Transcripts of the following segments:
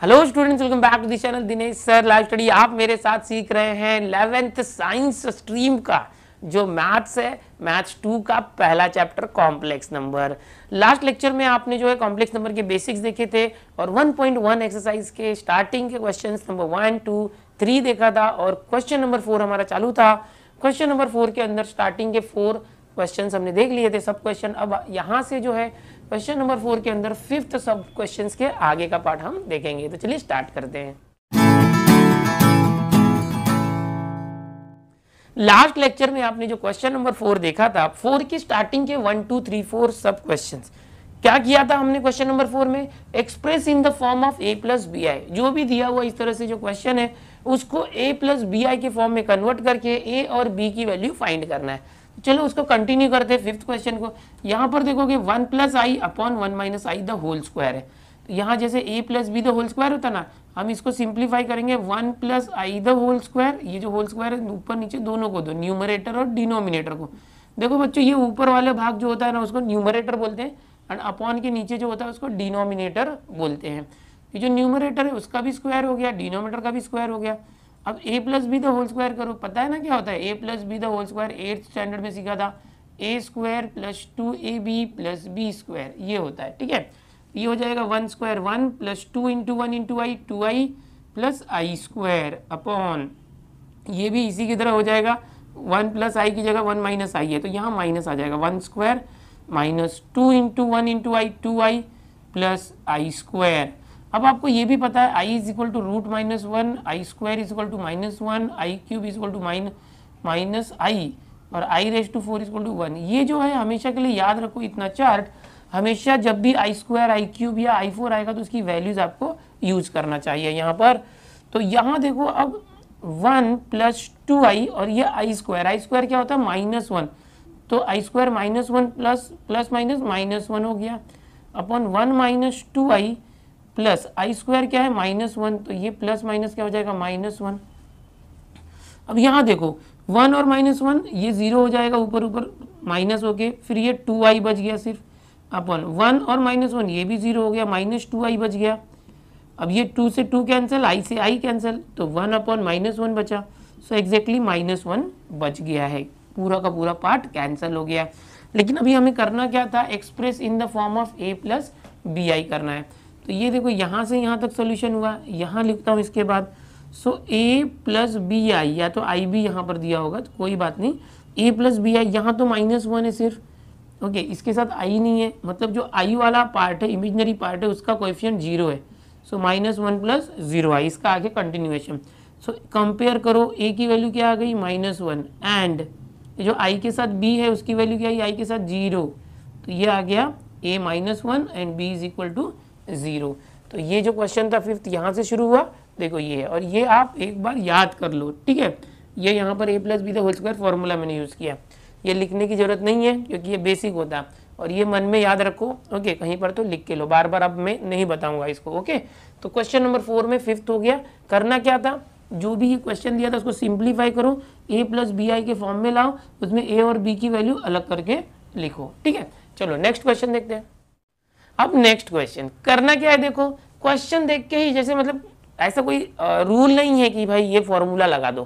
Hello students welcome back to the channel Dinesh sir live study आप मेरे साथ सीख रहे हैं 11th साइंस स्ट्रीम का, जो मैथ्स है मैथ्स टू का पहला chapter complex number last lecture में आपने जो है कॉम्प्लेक्स नंबर के बेसिक्स देखे थे और 1.1 एक्सरसाइज के स्टार्टिंग के questions number one two three देखा था और क्वेश्चन नंबर फोर हमारा चालू था। क्वेश्चन नंबर फोर के अंदर स्टार्टिंग के फोर क्वेश्चन हमने देख लिए थे। सब क्वेश्चन अब यहाँ से जो है क्वेश्चन नंबर फोर के अंदर फिफ्थ सब क्वेश्चन के आगे का पार्ट हम देखेंगे। तो चलिए स्टार्ट करते हैं। लास्ट लेक्चर में आपने जो क्वेश्चन नंबर फोर देखा था फोर की स्टार्टिंग के वन टू थ्री फोर सब क्वेश्चन क्या किया था हमने क्वेश्चन नंबर फोर में? Express in the form of a plus b i जो भी दिया हुआ इस तरह से जो क्वेश्चन है, उसको ए प्लस बी आई के फॉर्म में कन्वर्ट करके ए और बी की वैल्यू फाइंड करना है। चलो उसको कंटिन्यू करते हैं फिफ्थ क्वेश्चन को। यहाँ पर देखोगे one plus i upon one minus i the whole square है। तो यहाँ जैसे a plus b the whole square होता ना, हम इसको सिंप्लीफाई करेंगे। One plus i the whole square ये जो होल स्क्वायर है, ऊपर नीचे दोनों को दो न्यूमरेटर और डिनोमिनेटर को। देखो बच्चों, ये ऊपर वाले भाग जो होता है ना, उसको न्यूमरेटर बोलते हैं एंड अपॉन के नीचे जो होता है, उसको डिनोमिनेटर बोलते हैं। ये जो न्यूमरेटर है, उसका भी स्क्वायर हो गया डिनोमीटर का भी स्क्वायर हो गया। अब a plus b the whole square करो, पता है ना क्या होता है? A plus b the whole square eighth standard में सीखा था। A square plus two a b plus b square ये होता है, ठीक है? ये हो जाएगा one square one plus two into one into i two i plus i square upon ये भी इसी की तरह हो जाएगा। वन प्लस आई की जगह वन माइनस आई है तो यहाँ माइनस आ जाएगा। One square minus two into one into i two i plus i square अब आपको ये भी पता है i is equal to root minus one i square is equal to minus one i cube is equal to mine minus i और i raise to four equal to one ये जो है, हमेशा के लिए याद रखो इतना चार्ट हमेशा जब भी आई स्क्वायर आई क्यूब या आई फोर आएगा तो उसकी वैल्यूज़ आपको यूज़ करना चाहिए यहाँ पर। तो यहाँ देखो अब वन प्लस टू आई और ये आई स्क्वायर आई स्क्वायर क्या होता है? माइनस वन तो i square minus one plus plus minus minus one हो गया। Upon one minus two i plus i square क्या है? माइनस वन तो ये प्लस माइनस क्या हो जाएगा? Minus one. अब यहाँ देखो, वन और माइनस वन, ये ज़ीरो हो जाएगा ऊपर ऊपर, माइनस हो गए फिर ये टू आई बच गया सिर्फ़। अपन वन और माइनस वन, ये भी ज़ीरो हो गया, माइनस टू आई बच गया। अब ये टू से टू कैंसिल, आई से आई कैंसिल तो वन अपॉन माइनस वन बचा। सो एग्जैक्टली माइनस वन बच गया है। पूरा का पूरा पार्ट कैंसिल हो गया। लेकिन अभी हमें करना क्या था? Express in the form of a plus b i करना है। तो ये देखो, यहाँ से यहाँ तक सोल्यूशन हुआ, यहाँ लिखता हूँ इसके बाद। सो ए प्लस बी आई या तो आई बी यहाँ पर दिया होगा तो कोई बात नहीं। ए प्लस बी आई यहाँ तो माइनस वन है सिर्फ़। ओके इसके साथ आई नहीं है मतलब जो आई वाला पार्ट है इमेजनरी पार्ट है, उसका कोएफिशिएंट ज़ीरो है। So minus one plus zero i इसका आगे कंटिन्यूएशन सो कंपेयर करो ए की वैल्यू क्या आ गई? माइनस वन एंड जो आई के साथ बी है, उसकी वैल्यू क्या आई? आई के साथ ज़ीरो तो ये आ गया a minus one and b is equal to zero. तो ये जो क्वेश्चन था फिफ्थ यहाँ से शुरू हुआ। देखो ये है। और ये आप एक बार याद कर लो, ठीक है? ये यहाँ पर a plus b the whole square formula मैंने यूज़ किया। ये लिखने की ज़रूरत नहीं है, क्योंकि ये बेसिक होता। और ये मन में याद रखो ओके कहीं पर तो लिख के लो। बार बार अब मैं नहीं बताऊँगा इसको ओके तो क्वेश्चन नंबर फोर में फिफ्थ हो गया। करना क्या था? जो भी क्वेश्चन दिया था, उसको सिंप्लीफाई करो। ए प्लस बी आई के फॉर्म में लाओ। उसमें ए और बी की वैल्यू अलग करके लिखो, ठीक है? चलो नेक्स्ट क्वेश्चन देखते हैं। अब नेक्स्ट क्वेश्चन करना क्या है देखो? क्वेश्चन देख के ही जैसे मतलब ऐसा कोई रूल नहीं है कि भाई ये फॉर्मूला लगा दो।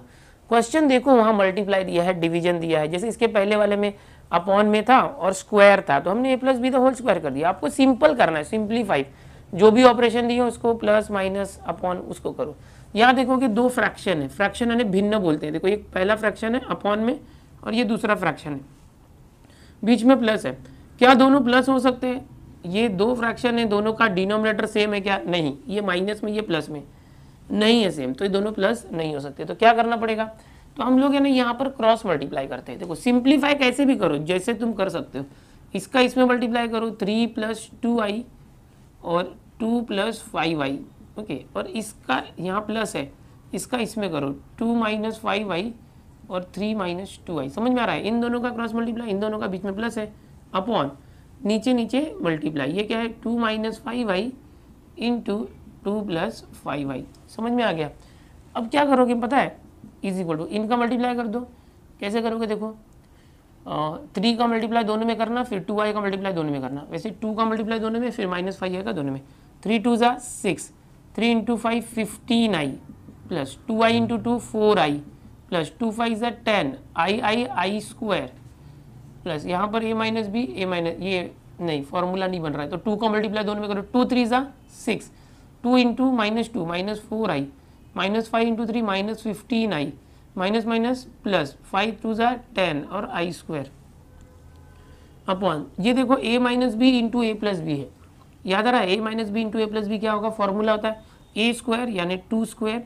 क्वेश्चन देखो, वहाँ मल्टीप्लाई दिया है डिवीज़न दिया है। जैसे इसके पहले वाले में अपॉन में था और स्क्वायर था तो हमने a plus b the whole square कर दिया। आपको सिंपल करना है सिंप्लीफाई जो भी ऑपरेशन दिए उसको प्लस माइनस अपॉन उसको करो। यहाँ देखो कि दो फ्रैक्शन है। फ्रैक्शन यानी भिन्न बोलते हैं। देखो, एक पहला फ्रैक्शन है अपॉन में और ये दूसरा फ्रैक्शन है। बीच में प्लस है। क्या दोनों प्लस हो सकते हैं? ये दो फ्रैक्शन है, दोनों का डिनोमिनेटर सेम है क्या? नहीं। ये माइनस में, ये प्लस में। नहीं है सेम तो ये दोनों प्लस नहीं हो सकते। तो क्या करना पड़ेगा? तो हम लोग है ना यहाँ पर क्रॉस मल्टीप्लाई करते हैं। देखो सिंप्लीफाई कैसे भी करो, जैसे तुम कर सकते हो। इसका इसमें मल्टीप्लाई करो थ्री प्लस टू आई और two plus five i okay और इसका यहाँ प्लस है। इसका इसमें करो टू माइनस फाइव आई और थ्री माइनस टू आई समझ में आ रहा है? इन दोनों का क्रॉस मल्टीप्लाई इन दोनों का बीच में प्लस है। अपॉन नीचे नीचे मल्टीप्लाई ये क्या है? Two minus five i into two plus five i समझ में आ गया? अब क्या करोगे पता है? इज़ इक्वल टू इनका मल्टीप्लाई कर दो। कैसे करोगे देखो? थ्री का मल्टीप्लाई दोनों में करना, फिर टू आई का मल्टीप्लाई दोनों में करना। वैसे टू का मल्टीप्लाई दोनों में, फिर माइनस फाइव आएगा दोनों में। थ्री टू ज़ा six three into five fifteen i plus two i into two four i plus two five ज़ा ten i i i square plus यहाँ पर a minus b a minus ये नहीं formula नहीं बन रहा है। तो टू का मल्टीप्लाई दोनों में करो टू थ्री ज़ा six two into minus two minus four i. Minus five into three minus fifteen i. Minus minus plus five two ज़ा टेन और आई स्क्वायर अपॉन ये देखो a minus b into a plus b है। याद आ रहा है a minus b into a plus b क्या होगा? फॉर्मूला होता है। ए स्क्वायर यानी two square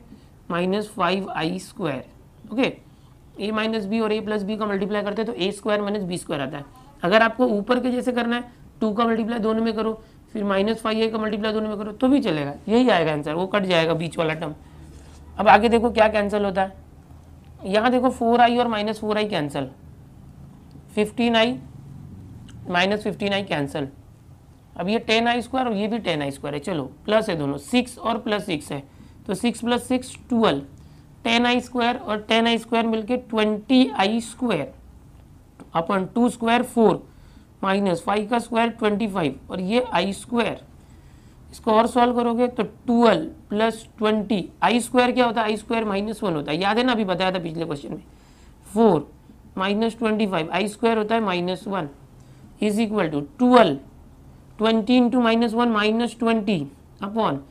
minus five i square okay a minus b और ए प्लस बी का मल्टीप्लाई करते हैं तो a square minus b square आता है। अगर आपको ऊपर के जैसे करना है, टू का मल्टीप्लाई दोनों में करो, फिर माइनस फाइव ए का मल्टीप्लाई दोनों में करो तो भी चलेगा। यही आएगा आंसर वो कट जाएगा बीच वाला टर्म अब आगे देखो क्या कैंसिल होता है। यहाँ देखो फोर आई और minus four i cancel fifteen i, minus fifteen i cancel अब ये टेन आई स्क्वायर और ये भी टेन आई स्क्वायर है। चलो प्लस है दोनों। सिक्स और प्लस सिक्स है। तो six plus six twelve ten i square और टेन आई स्क्वायर मिलके twenty i square. Upon two square four, minus five का स्क्वायर ट्वेंटी फाइव और ये आई स्क्वायर। इसको और सॉल्व करोगे तो twelve plus twenty. I square क्या होता है? आई स्क्वायर माइनस वन होता है। याद है ना, अभी बताया था पिछले क्वेश्चन में। Four minus twenty five, i square होता है minus one. Is equal to twelve. Twenty into minus one minus twenty. Upon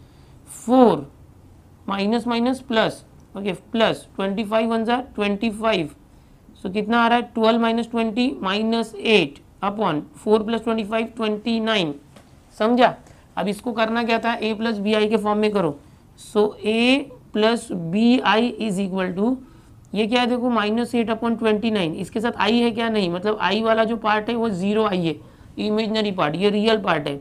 four minus minus plus okay plus twenty five one ज़ा ट्वेंटी फाइव सो कितना आ रहा है? Twelve minus twenty minus eight upon four plus twenty five twenty nine समझा? अब इसको करना क्या था? ए प्लस बी आई के फॉर्म में करो। So a plus b i is equal to ये क्या है देखो? Minus eight upon twenty nine इसके साथ आई है क्या? नहीं। मतलब आई वाला जो पार्ट है वो ज़ीरो आई है। इमेजनरी पार्ट ये रियल पार्ट है।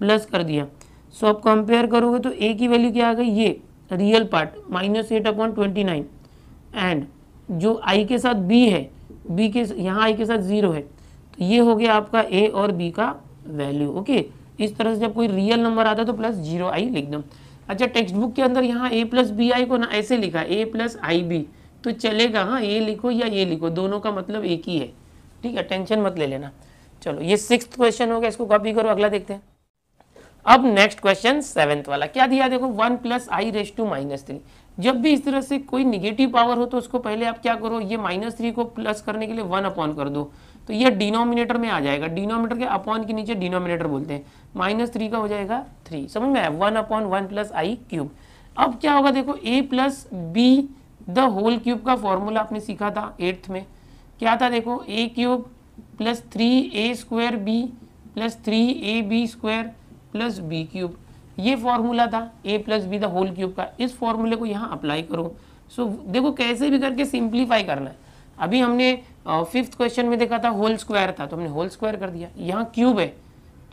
प्लस कर दिया। सो so, अब कंपेयर करोगे तो ए की वैल्यू क्या आ गई? ये। Real part minus eight upon twenty nine and जो आई के साथ बी है बी के यहाँ आई के साथ ज़ीरो है तो ये हो गया आपका ए और बी का वैल्यू ओके इस तरह से जब कोई रियल नंबर आता है तो प्लस ज़ीरो आई लिख दो। अच्छा टेक्स्ट बुक के अंदर यहाँ ए प्लस बी आई को ना ऐसे लिखा ए प्लस आई बी तो चलेगा हाँ ये लिखो या ये लिखो, दोनों का मतलब एक ही है, ठीक है? टेंशन मत ले लेना। चलो, ये सिक्स क्वेश्चन हो गया, इसको कॉपी करो, अगला देखते हैं। अब नेक्स्ट क्वेश्चन सेवेंथ वाला। क्या दिया? देखो one plus i raise to minus three जब भी इस तरह से कोई निगेटिव पावर हो तो उसको पहले आप क्या करो? ये माइनस थ्री को प्लस करने के लिए वन अपॉन कर दो। तो ये डिनोमिनेटर में आ जाएगा। डिनोमिनेटर के अपॉन के नीचे डिनोमिनेटर बोलते हैं। माइनस थ्री का हो जाएगा थ्री समझ में आया? One upon one plus i cube अब क्या होगा? देखो a plus b the whole cube का फॉर्मूला आपने सीखा था एट्थ में। क्या था? देखो a cube plus three a square b plus three a b square plus b cube. ये फॉर्मूला था, a plus b the whole cube का। इस फॉर्मूले को यहाँ अप्लाई करो। सो देखो कैसे भी करके सिंप्लीफाई करना है। अभी हमने फिफ्थ क्वेश्चन में देखा था होल स्क्वायर था तो हमने होल स्क्वायर कर दिया। यहाँ क्यूब है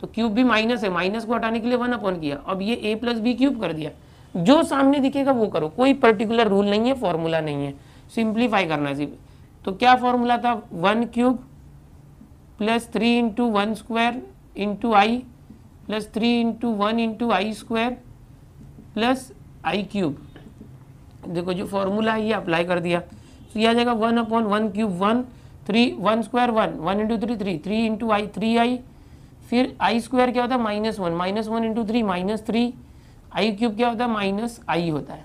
तो क्यूब भी माइनस है। माइनस को हटाने के लिए वन अपॉन किया। अब ये ए प्लस बी क्यूब कर दिया। जो सामने दिखेगा वो करो। कोई पर्टिकुलर रूल नहीं है फॉर्मूला नहीं है। सिंप्लीफाई करना सिर्फ़। तो क्या फॉर्मूला था? One cube plus three into one square into i plus three into one into i square plus i cube देखो जो फॉर्मूला है, ये अप्लाई कर दिया। तो यह आ जाएगा one upon one cube one three one square one one into three three three into i three i फिर आई स्क्वायर क्या होता है? Minus one minus one into three minus three i cube क्या होता है? माइनस आई होता है।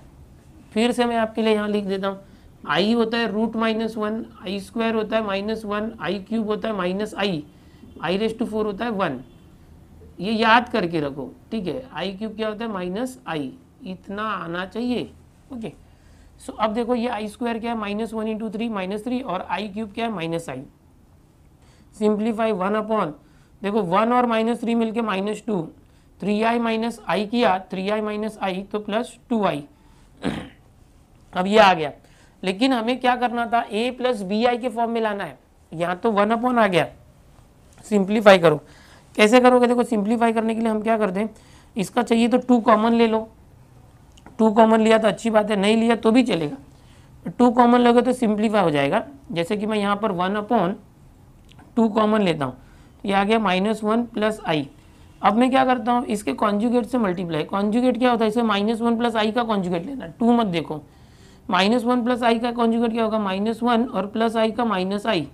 फिर से मैं आपके लिए यहाँ लिख देता हूँ। आई होता है root minus one i square होता है माइनस वन आई क्यूब होता है minus i i raise to four होता है वन ये याद करके रखो, ठीक है? आई क्यूब क्या होता है? माइनस आई इतना आना चाहिए ओके सो अब देखो ये आई स्क्वायर क्या है? Minus one into three minus three और आई क्यूब क्या है? Minus i simplify one upon देखो वन और माइनस थ्री मिलके minus two three i minus i किया थ्री आई माइनस आई तो प्लस टू आई अब ये आ गया। लेकिन हमें क्या करना था? ए प्लस बी आई के फॉर्म में लाना है। यहाँ तो वन अपॉन आ गया। सिंप्लीफाई करो। कैसे करोगे? देखो सिंप्लीफाई करने के लिए हम क्या करते हैं? इसका चाहिए तो टू कॉमन ले लो। टू कॉमन लिया तो अच्छी बात है, नहीं लिया तो भी चलेगा। टू कॉमन लोगे तो सिंप्लीफाई हो जाएगा। जैसे कि मैं यहाँ पर वन अपॉन टू कॉमन लेता हूँ। तो ये आ गया माइनस वन प्लस आई अब मैं क्या करता हूँ? इसके कॉन्जुगेट से मल्टीप्लाई कॉन्जुगेट क्या होता है? इसे माइनस वन प्लस आई का कॉन्जुगेट लेना टू मत देखो। माइनस वन प्लस आई का कॉन्जुगेट क्या होगा? माइनस वन और प्लस आई का माइनस आई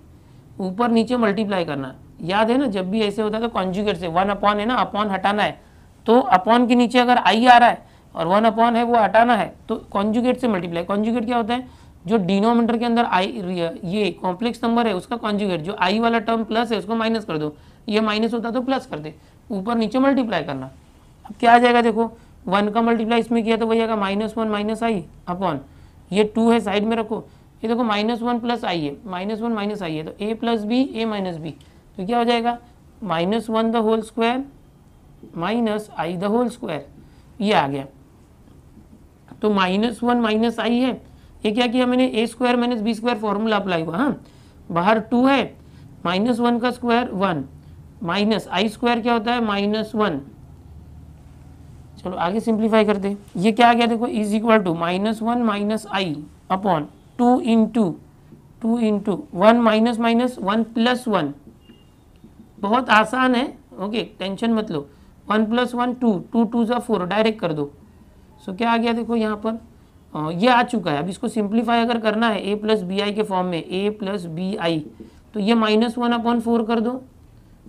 ऊपर नीचे मल्टीप्लाई करना याद है ना, जब भी ऐसे होता है तो कॉन्जुगेट से वन अपॉन है ना अपॉन हटाना है। तो अपॉन के नीचे अगर आई आ रहा है और वन अपॉन है, वो हटाना है तो कॉन्जुगेट से मल्टीप्लाई कॉन्जुगेट क्या होता है? जो डिनोमीटर के अंदर आई ये कॉम्प्लेक्स नंबर है, उसका कॉन्जुगेट जो आई वाला टर्म प्लस है, उसको माइनस कर दो। ये माइनस होता तो प्लस कर दे। ऊपर नीचे मल्टीप्लाई करना। अब क्या आ जाएगा देखो वन का मल्टीप्लाई इसमें किया तो वही आएगा minus one minus i upon ये टू है साइड में रखो। ये देखो माइनस वन प्लस आई है। माइनस वन माइनस आई है। तो a plus b a minus b तो क्या हो जाएगा? Minus one the whole square, minus i the whole square, ये आ गया। तो माइनस वन माइनस आई है, ये क्या किया मैंने? A square minus b square formula apply हुआ हाँ? बाहर टू है, माइनस वन का square one, minus i square क्या होता है? Minus one. चलो आगे सिंप्लीफाई कर दे ये क्या आ गया देखो? Is equal to minus one minus i upon two into two into, one minus minus one plus one. बहुत आसान है। ओके टेंशन मत लो। One plus one two two two ज़ा फोर डायरेक्ट कर दो। सो क्या आ गया देखो यहाँ पर? आ, ये आ चुका है। अब इसको सिंप्लीफाई अगर करना है ए प्लस बी आई के फॉर्म में ए प्लस बी आई तो ये माइनस वन अपॉन फोर कर दो।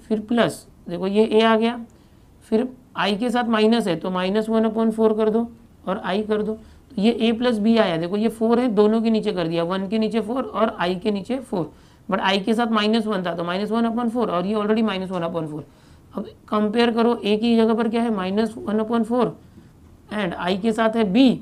फिर प्लस देखो ये ए आ गया। फिर आई के साथ माइनस है तो माइनस वन अपॉन फोर कर दो और आई कर दो। तो ये ए प्लस बी आया देखो ये फोर है दोनों के नीचे कर दिया। वन के नीचे फोर और आई के नीचे फोर बट आई के साथ माइनस वन था तो माइनस वन अपॉन फोर और ये already minus one upon four अब कंपेयर करो ए की जगह पर क्या है? Minus one upon four and i के साथ है बी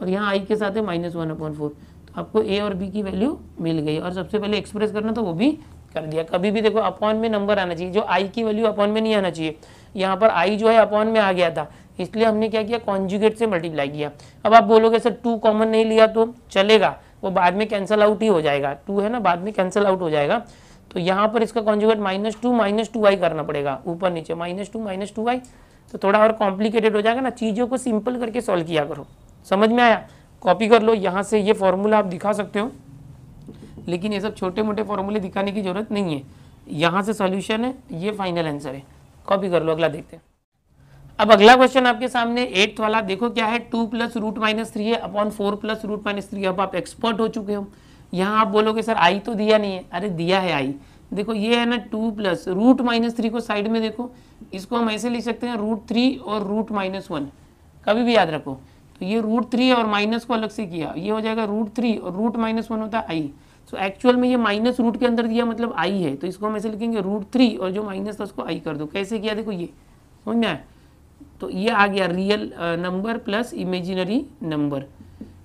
और यहाँ आई के साथ है माइनस वन अपॉन फोर तो आपको ए और बी की वैल्यू मिल गई, और सबसे पहले एक्सप्रेस करना तो वो भी कर दिया। कभी भी देखो अपॉन में नंबर आना चाहिए। जो आई की वैल्यू अपॉन में नहीं आना चाहिए। यहाँ पर आई जो है अपॉन में आ गया था। इसलिए हमने क्या किया? कॉन्जुगेट से मल्टीप्लाई किया। अब आप बोलोगे, सर टू कॉमन नहीं लिया तो चलेगा। वो बाद में कैंसिल आउट ही हो जाएगा। टू है ना, बाद में कैंसिल आउट हो जाएगा। तो यहाँ पर इसका conjugate minus two minus two y करना पड़ेगा। ऊपर नीचे minus two minus two y तो थोड़ा और कॉम्प्लिकेटेड हो जाएगा ना, चीज़ों को सिंपल करके सॉल्व किया करो। समझ में आया? कॉपी कर लो, यहाँ से ये फॉर्मूला आप दिखा सकते हो। लेकिन ये सब छोटे मोटे फॉर्मूले दिखाने की ज़रूरत नहीं है। यहाँ से सॉल्यूशन है, ये फाइनल आंसर है। कॉपी कर लो, अगला देखते हैं। अब अगला क्वेश्चन आपके सामने एट्थ वाला, देखो क्या है two plus root minus three है upon four plus root minus three अब आप एक्सपर्ट हो चुके हो। यहाँ आप बोलोगे, सर आई तो दिया नहीं है। अरे, दिया है आई देखो, ये है ना two plus root minus three को साइड में देखो। इसको हम ऐसे लिख सकते हैं रूट थ्री और रूट माइनस वन कभी भी याद रखो। तो ये रूट थ्री और माइनस को अलग से किया। ये हो जाएगा रूट थ्री और रूट माइनस वन होता है आई सो एक्चुअल में ये माइनस रूट के अंदर दिया मतलब आई है। तो इसको हम ऐसे लिखेंगे रूट थ्री और जो माइनस था, उसको आई कर दो। कैसे किया? देखो ये। समझ में आया? तो ये आ गया real number plus imaginary number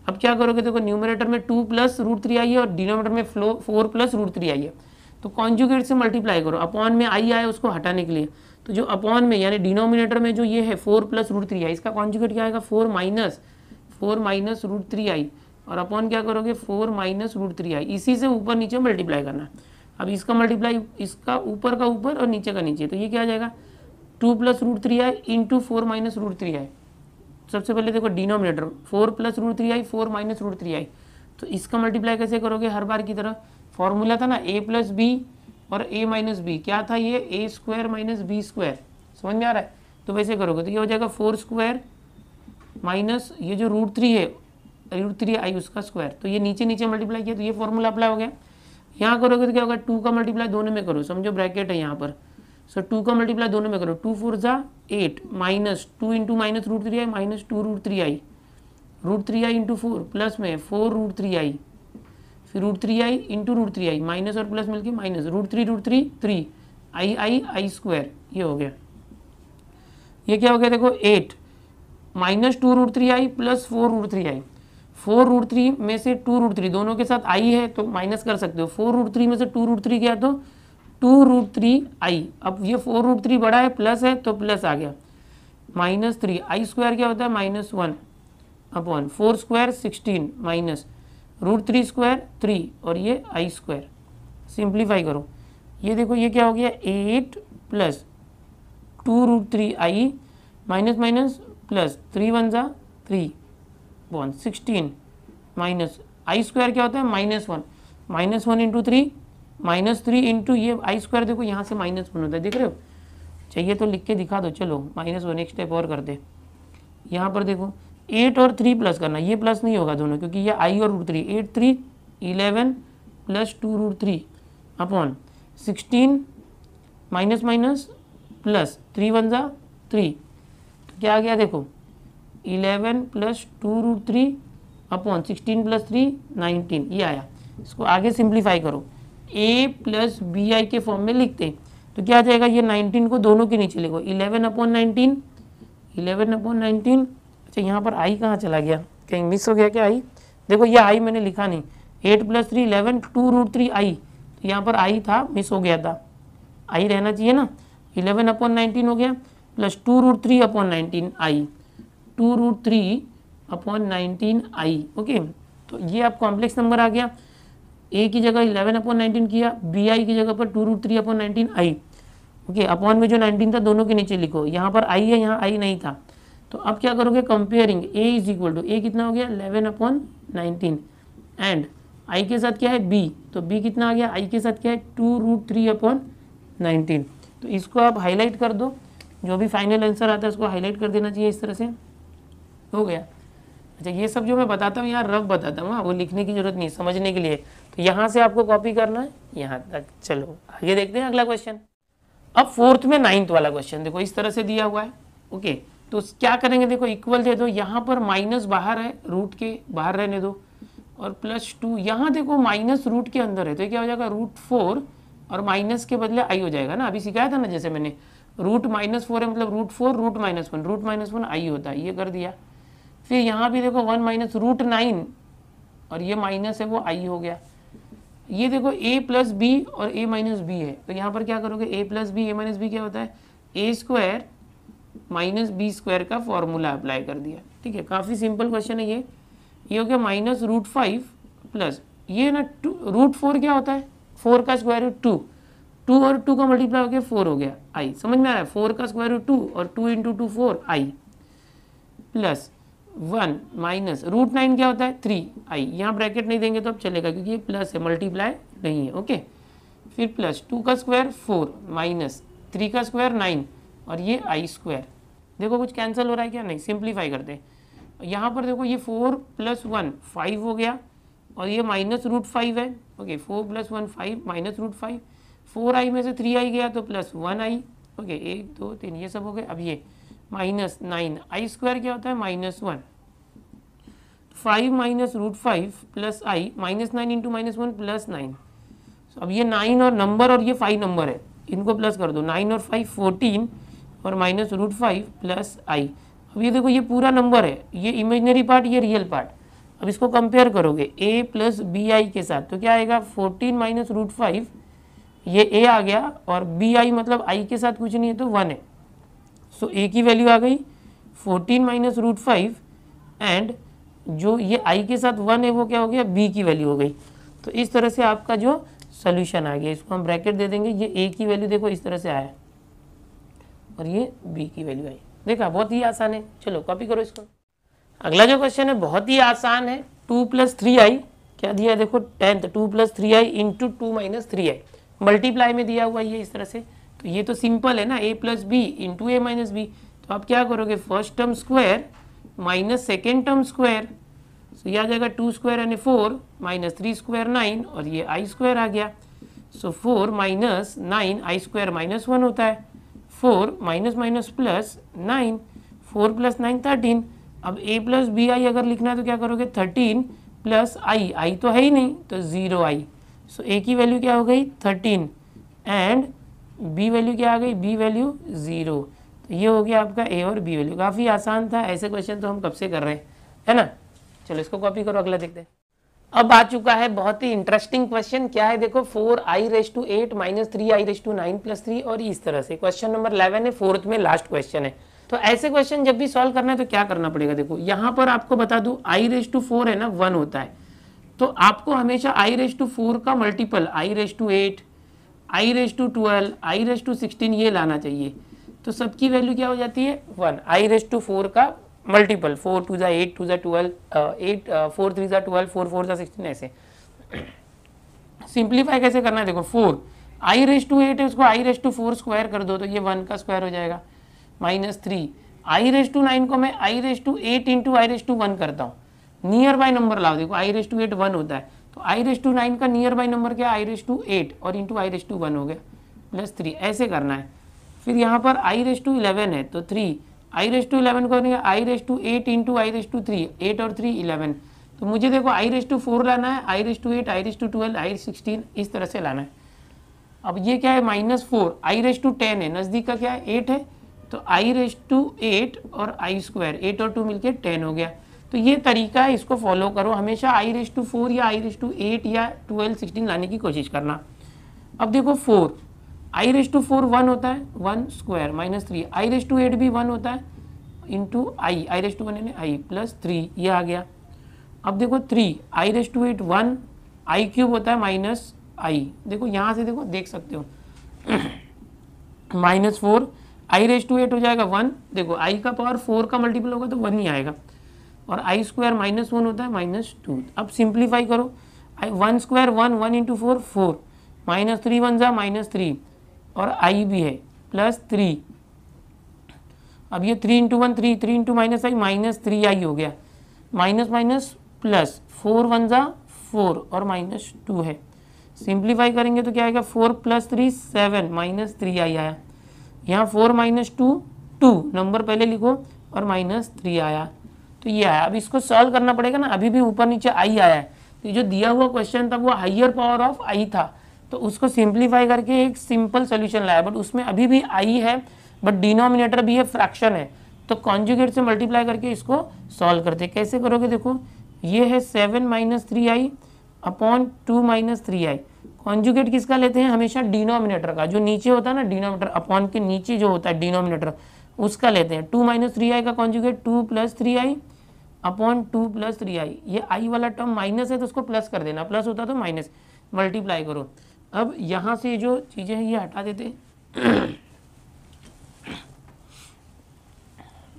अब क्या करोगे? देखो न्यूमरेटर में two plus root three i है और डिनोमीटर में flow four plus root three i है। तो कॉन्जुगेट से मल्टीप्लाई करो। अपॉन में आई आए उसको हटाने के लिए। तो जो अपॉन में, यानी डिनोमिनेटर में जो ये है four plus root three i, इसका कॉन्जुगेट क्या आएगा? Four minus four minus root three i. और अपॉन क्या करोगे? Four minus root three i. इसी से ऊपर नीचे मल्टीप्लाई करना। अब इसका मल्टीप्लाई इसका ऊपर का ऊपर और नीचे का नीचे। तो ये क्या आ जाएगा? Two plus root three i into four minus root three i. सबसे पहले देखो denominator, four plus root three i, four minus root three i. तो इसका मल्टीप्लाई कैसे करोगे? हर बार की तरह। फॉर्मूला था ना ए प्लस बी और ए माइनस बी क्या था ये? A square minus b square समझ में आ रहा है? तो वैसे करोगे तो ये हो जाएगा फोर स्क्वायर माइनस ये जो रूट थ्री है रूट थ्री आई उसका स्क्वायर तो ये नीचे नीचे मल्टीप्लाई किया तो ये फॉर्मूला अप्लाई हो गया। यहाँ करोगे तो क्या होगा? टू का मल्टीप्लाई दोनों में करो। समझो ब्रैकेट है यहाँ पर। सो टू का मल्टीप्लाई दोनों में करो टू फोर ज़ा eight minus two into minus root three i minus two root three i root three i into four plus में फोर रूट थ्री आई फिर root three i into root three i minus और plus मिलके minus root three root three three i i i square ये हो गया ये क्या हो गया देखो eight minus two root three i plus four root three i four root three में से टू रूट थ्री दोनों के साथ आई है तो माइनस कर सकते हो फोर रूट थ्री में से टू रूट थ्री गया तो टू रूट थ्री आई। अब ये फोर रूट थ्री बड़ा है, प्लस है तो प्लस आ गया। माइनस थ्री, आई स्क्वायर क्या होता है? Minus one upon four square sixteen minus root three square three और ये आई स्क्वायर। सिंप्लीफाई करो। ये देखो, ये क्या हो गया? Eight plus two root three i minus minus plus three one ज़ा three one sixteen minus i square क्या होता है? Minus one. Minus one into three minus three into ये आई स्क्वायर देखो, यहाँ से माइनस वन होता है, देख रहे हो? चाहिए तो लिख के दिखा दो, चलो, माइनस वन, एक स्टेप और कर दे यहाँ पर देखो एट और थ्री प्लस करना, ये प्लस नहीं होगा दोनों, क्योंकि ये आई और root three eight three eleven plus two root three upon sixteen minus minus plus three one ज़ा थ्री तो क्या आ गया देखो? Eleven plus two root three upon sixteen plus three nineteen ये आया। इसको आगे सिंप्लीफाई करो। ए प्लस बी आई के फॉर्म में लिखते हैं। तो क्या आ जाएगा? ये नाइनटीन को दोनों के नीचे लिखो। Eleven upon nineteen eleven upon nineteen अच्छा यहाँ पर आई कहाँ चला गया? कहीं मिस हो गया क्या आई देखो ये आई मैंने लिखा नहीं। Eight plus three eleven two root three i तो यहाँ पर आई था मिस हो गया था। आई रहना चाहिए ना। इलेवन अपॉन नाइनटीन हो गया plus two root three upon nineteen i two root three upon nineteen i okay तो ये आप कॉम्प्लेक्स नंबर आ गया। ए की जगह इलेवन अपॉन नाइनटीन किया बी आई की जगह पर two root three upon nineteen i okay upon में जो नाइनटीन था दोनों के नीचे लिखो। यहाँ पर आई है यहाँ आई नहीं था। तो अब क्या करोगे? Comparing a is equal to a कितना हो गया? Eleven upon nineteen and i के साथ क्या है? बी तो बी कितना आ गया? आई के साथ क्या है? Two root three upon nineteen तो इसको आप हाईलाइट कर दो। जो भी फाइनल आंसर आता है उसको हाईलाइट कर देना चाहिए इस तरह से। हो गया। अच्छा ये सब जो मैं बताता हूँ यहाँ रफ बताता हूँ। हाँ, वो लिखने की ज़रूरत नहीं समझने के लिए। तो यहाँ से आपको कॉपी करना है, यहाँ तक। चलो, आगे देखते हैं अगला क्वेश्चन अब फोर्थ में नाइन्थ वाला क्वेश्चन देखो, इस तरह से दिया हुआ है। ओके तो क्या करेंगे? देखो इक्वल दे दो। यहाँ पर माइनस बाहर है रूट के बाहर रहने दो। और प्लस टू यहाँ देखो माइनस रूट के अंदर है। तो क्या हो जाएगा? रूट फोर और माइनस के बदले आई हो जाएगा ना। अभी सिखाया था ना, जैसे मैंने। रूट माइनस फोर है मतलब root four root minus one root minus one i होता है, ये कर दिया। फिर यहाँ भी देखो वन माइनस रूट नाइन और ये माइनस है, वो आई हो गया। ये देखो a प्लस बी और a माइनस बी है। तो यहाँ पर क्या करोगे? A plus b a minus b क्या होता है? A square minus b square का फॉर्मूला अप्लाई कर दिया। ठीक है, काफ़ी सिंपल क्वेश्चन है ये। ये हो गया माइनस रूट फाइव प्लस ये ना टू रूट फोर क्या होता है? फोर का स्क्वायर रूट टू टू और टू का मल्टीप्लाई हो गया फोर हो गया आई समझ में आ रहा है? फोर का स्क्वायर रूट टू और two into two four i plus one minus root nine क्या होता है? Three i. यहाँ ब्रैकेट नहीं देंगे तो अब चलेगा, क्योंकि ये प्लस है, मल्टीप्लाई नहीं है, ओके? फिर प्लस टू का स्क्वायर फोर माइनस थ्री का स्क्वायर नाइन और ये आई स्क्वायर। देखो कुछ कैंसिल हो रहा है क्या? नहीं, सिंप्लीफाई करते हैं। यहाँ पर देखो ये फोर प्लस वन फाइव हो गया और ये माइनस रूट फाइव है, okay? Four plus one five minus root five. Four i में से थ्री आई गया तो प्लस वन आई, ओके? एक, दो, तीन, ये सब हो गए। अब ये माइनस नाइन आई स्क्वायर क्या होता है? Minus one five minus root five plus i minus nine into minus one plus nine अब ये नाइन और नंबर और ये फाइव नंबर है. इनको प्लस कर दो. नाइन और फाइव फोर्टीन और minus root five plus i अब ये देखो, ये पूरा नंबर है. ये इमेजनरी पार्ट ये रियल पार्ट अब इसको कंपेयर करोगे. ए प्लस बी आई के साथ. तो क्या आएगा? फोर्टीन माइनस रूट फाइव ये ए आ गया और बी आई मतलब आई के साथ कुछ नहीं है तो वन है. सो ए की वैल्यू आ गई fourteen minus root five and जो ये आई के साथ वन है वो क्या हो गया? बी की वैल्यू हो गई। तो इस तरह से आपका जो सोल्यूशन आ गया। इसको हम ब्रैकेट दे देंगे। ये ए की वैल्यू देखो, इस तरह से आया। और ये बी की वैल्यू आई। देखा, बहुत ही आसान है। चलो कॉपी करो इसको। अगला जो क्वेश्चन है, बहुत ही आसान है। टू प्लस थ्री आई क्या दिया है? देखो tenth two plus three i into two minus three i multiply में दिया हुआ ये इस तरह से। तो ये तो सिंपल है ना a plus b into a minus b तो आप क्या करोगे? First term square minus second term square so ये आ जाएगा टू स्क्वायर यानी four minus three square nine और ये आई स्क्वायर आ गया। So four minus nine i square minus one होता है। Four minus minus plus nine four plus nine thirteen अब ए प्लस बी आई अगर लिखना है तो क्या करोगे? थर्टीन प्लस आई आई तो है ही नहीं तो ज़ीरो आई सो ए की वैल्यू क्या हो गई? थर्टीन एंड बी वैल्यू क्या आ गई? बी वैल्यू ज़ीरो तो ये हो गया आपका ए और बी वैल्यू काफ़ी आसान था, ऐसे क्वेश्चन तो हम कब से कर रहे हैं? है ना? चलो इसको कॉपी करो, अगला देखते हैं। अब आ चुका है बहुत ही इंटरेस्टिंग क्वेश्चन क्या है? देखो four i raise to eight minus three i raise to nine plus three और इस तरह से। क्वेश्चन नंबर इलेवन है फोर्थ में लास्ट क्वेश्चन है। तो ऐसे क्वेश्चन जब भी सॉल्व करना है तो क्या करना पड़ेगा? देखो, यहाँ पर आपको बता दू आई रेस टू फोर है ना वन होता है। तो आपको हमेशा आई रेस टू फोर का multiple i raise to eight i raise to twelve, i raise to sixteen, ये लाना चाहिए। तो सबकी वैल्यू क्या हो जाती है? One. I raise to four का मल्टीपल, फोर टू ज़ा एट, टू ज़ा ट्वेल्व एट फोर थ्री ज़ा ट्वेल्व, फोर फोर ज़ा सिक्सटीन, ऐसे। सिंप्लीफाई कैसे करना है? देखो, four. I raise to eight है, उसको i raise to four square कर दो तो ये वन का स्क्वायर हो जाएगा, minus three. I raise to nine को मैं i raise to eight into i raise to one करता हूँ। नियर बाय नंबर लाओ, देखो, i raise to eight one होता है। तो आई रेस टू नाइन का नियर बाई नंबर क्या आई रेस टू एट और into i raise to one हो गया प्लस थ्री ऐसे करना है फिर यहाँ पर आई रेस टू इलेवन है तो three i raise to eleven करेंगे i raise to eight into i raise to three eight और थ्री इलेवन तो मुझे देखो आई रेस टू फोर लाना है i raise to eight i raise to twelve i sixteen इस तरह से लाना है अब ये क्या है minus four i raise to ten है नज़दीक का क्या है एट है तो आई रेस टू एट और आई स्क्वायर एट और टू मिलके टेन हो गया तो ये तरीका है, इसको फॉलो करो। हमेशा आई रेस टू फोर या आई रेस टू एट या ट्वेल्व सिक्सटीन लाने की कोशिश करना। अब देखो four i raise to four one होता है one square minus three i raise to eight भी वन होता है into i i raise to one यानी आई प्लस थ्री ये आ गया। अब देखो three i raise to eight one i cube होता है माइनस आई देखो यहाँ से देखो, देख सकते हो। Minus four i raise to eight हो जाएगा वन देखो आई का पावर फोर का मल्टीपल होगा तो वन ही आएगा। और आई स्क्वायर माइनस वन होता है माइनस टू अब सिंप्लीफाई करो। I one square one one into four four minus three one जा माइनस थ्री और आई भी है प्लस थ्री अब ये three into one three three into minus i minus three i हो गया। Minus minus plus four one जा four और माइनस टू है। सिंप्लीफाई करेंगे तो क्या आएगा? Four plus three seven minus three i आया। यहाँ four minus two two number पहले लिखो और माइनस थ्री आया। तो ये आया अब इसको सॉल्व करना पड़ेगा ना। अभी भी ऊपर नीचे आई आया है। तो जो दिया हुआ क्वेश्चन था, वो हाइयर पावर ऑफ़ आई था। तो उसको सिंप्लीफाई करके एक सिंपल सोल्यूशन लाया। बट उसमें अभी भी आई है बट डिनोमिनेटर भी है फ्रैक्शन है। तो कॉन्जुगेट से मल्टीप्लाई करके इसको सॉल्व करते कैसे करोगे देखो? ये है seven minus three i upon two minus three i conjugate किसका लेते हैं? हमेशा डिनोमिनेटर का। जो नीचे होता है ना डिनोमिनेटर अपॉन के नीचे जो होता है डिनोमिनेटर उसका लेते हैं। टू माइनस थ्री आई का conjugate two plus three i upon two plus three i, ये आई वाला टर्म माइनस है तो उसको प्लस कर देना, प्लस होता तो माइनस, मल्टीप्लाई करो। अब यहाँ से जो चीज़ें हैं, ये हटा देते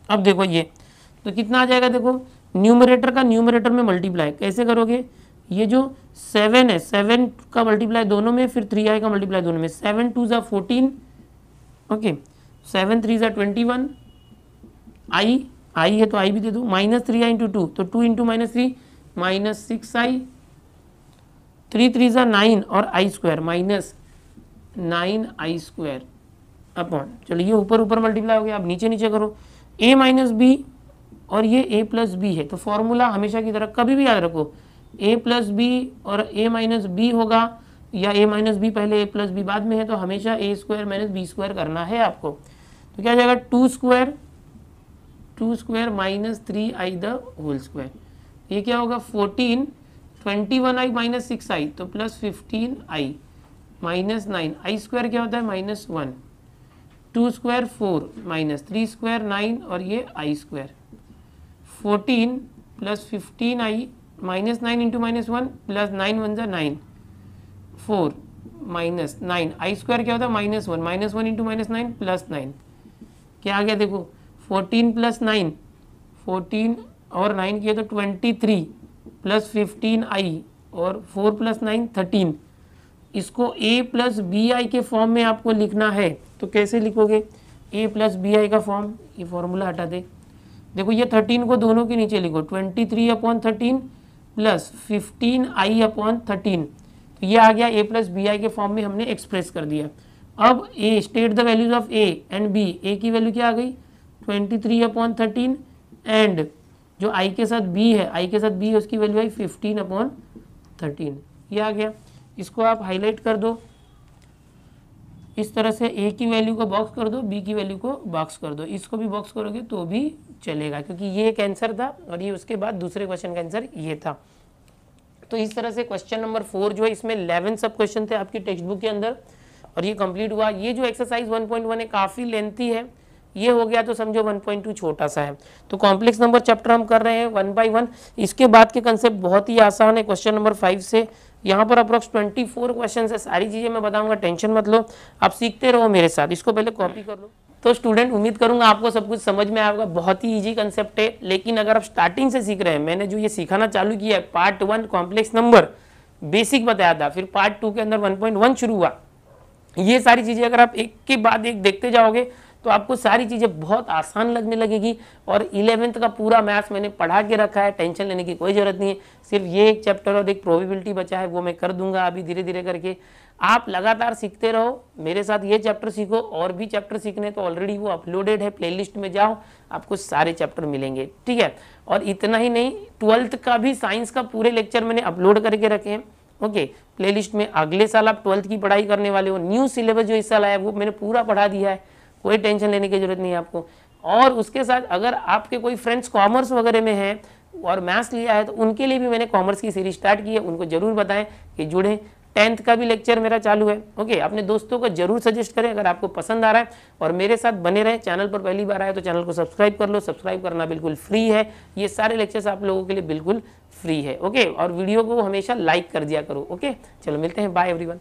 अब देखो ये तो कितना आ जाएगा देखो न्यूमरेटर का न्यूमरेटर में मल्टीप्लाई कैसे करोगे? ये जो सेवन है सेवन का मल्टीप्लाई दोनों में, फिर थ्री आई का मल्टीप्लाई दोनों में सेवन टू ज़ा फोर्टीन ओके सेवन थ्री ज़ा ट्वेंटी वन आई आई है तो आई भी दे दो। Minus three i into two तो two into minus three, minus six i, three three ज़ा नाइन और i square, minus nine i square upon. चलो ये ऊपर ऊपर मल्टीप्लाई हो गया, अब नीचे नीचे करो। ए माइनस बी और ये ए प्लस बी है तो फॉर्मूला हमेशा की तरह कभी भी याद रखो। ए प्लस बी और ए माइनस बी होगा या ए माइनस बी पहले ए प्लस बी बाद में है तो हमेशा A square minus B square करना है आपको। तो क्या जाएगा? Two square two square minus three i the whole square. ये क्या होगा? Fourteen, twenty one i minus six i तो plus fifteen i, minus nine. I square क्या होता है? Minus one. Two square four, minus three square nine, और ये i square. Fourteen plus fifteen i, minus nine into minus one, plus nine one ज़ा nine. Four minus nine. I square क्या होता है? Minus one. Minus one into minus nine, plus nine. क्या आ गया? देखो फोर्टीन प्लस नाइन, फोर्टीन और nine किया तो twenty three, plus fifteen i और फोर प्लस नाइन थर्टीन। इसको ए प्लस बी आई के फॉर्म में आपको लिखना है तो कैसे लिखोगे? ए प्लस बी आई का फॉर्म ये फॉर्मूला हटा दे। देखो, ये थर्टीन को दोनों के नीचे लिखो, twenty three upon thirteen plus fifteen i upon thirteen. तो ये आ गया ए प्लस बी आई के फॉर्म में हमने एक्सप्रेस कर दिया। अब a state the values of A and B A की वैल्यू क्या आ गई? Twenty three upon thirteen and जो आई के साथ बी है आई के साथ बी है, उसकी value i fifteen upon thirteen ये आ गया। इसको आप हाईलाइट कर दो। इस तरह से ए की वैल्यू को बॉक्स कर दो बी की वैल्यू को बॉक्स कर दो। इसको भी बॉक्स करोगे तो भी चलेगा, क्योंकि ये एक आंसर था और ये उसके बाद दूसरे क्वेश्चन का आंसर ये था। तो इस तरह से क्वेश्चन नंबर फोर जो है, इसमें इलेवन सब क्वेश्चन थे आपकी टेक्स्ट बुक के अंदर और ये कंप्लीट हुआ। ये जो एक्सरसाइज 1.1 है, काफ़ी लेंथी है। ये हो गया तो समझो 1.2 छोटा सा है। तो कॉम्प्लेक्स नंबर चैप्टर हम कर रहे हैं वन बाय वन इसके बाद के कंसेप्ट बहुत ही आसान है। क्वेश्चन नंबर फाइव से यहाँ पर अप्रोक्स ट्वेंटी फोर क्वेश्चन है। सारी चीज़ें मैं बताऊँगा टेंशन मत लो। आप सीखते रहो मेरे साथ। इसको पहले कॉपी कर लो। तो स्टूडेंट उम्मीद करूँगा आपको सब कुछ समझ में आएगा बहुत ही इजी कंसेप्ट है। लेकिन अगर आप स्टार्टिंग से सीख रहे हैं, मैंने जो ये सिखाना चालू किया है part one complex number basic बताया था। फिर पार्ट टू के अंदर 1.1 शुरू हुआ। ये सारी चीज़ें अगर आप एक के बाद एक देखते जाओगे तो आपको सारी चीज़ें बहुत आसान लगने लगेगी। और इलेवेंथ का पूरा मैथ्स मैंने पढ़ा के रखा है, टेंशन लेने की कोई ज़रूरत नहीं है। सिर्फ़ ये एक चैप्टर और एक प्रोबेबिलिटी बचा है, वो मैं कर दूँगा अभी धीरे धीरे करके। आप लगातार सीखते रहो, मेरे साथ ये चैप्टर सीखो, और भी चैप्टर सीखने तो ऑलरेडी वो अपलोडेड है प्लेलिस्ट में जाओ, आपको सारे चैप्टर मिलेंगे, ठीक है? और इतना ही नहीं, ट्वेल्थ का भी साइंस का पूरे लेक्चर मैंने अपलोड करके रखे हैं, ओके? प्लेलिस्ट में अगले साल आप ट्वेल्थ की पढ़ाई करने वाले हो न्यू सिलेबस जो इस साल आया वो मैंने पूरा पढ़ा दिया है। कोई टेंशन लेने की ज़रूरत नहीं है आपको। और उसके साथ अगर आपके कोई फ्रेंड्स कॉमर्स वगैरह में हैं और मैथ्स लिया है तो उनके लिए भी मैंने कॉमर्स की सीरीज़ स्टार्ट की है। उनको ज़रूर बताएँ कि जुड़े। टेंथ का भी लेक्चर मेरा चालू है। ओके अपने दोस्तों को ज़रूर सजेस्ट करें अगर आपको पसंद आ रहा है। और मेरे साथ बने रहें। चैनल पर पहली बार आए तो चैनल को सब्सक्राइब कर लो। सब्सक्राइब करना बिल्कुल फ्री है। ये सारे लेक्चर्स आप लोगों के लिए बिल्कुल फ्री है। ओके और वीडियो को हमेशा लाइक कर दिया करो। ओके चलो मिलते हैं। Bye everyone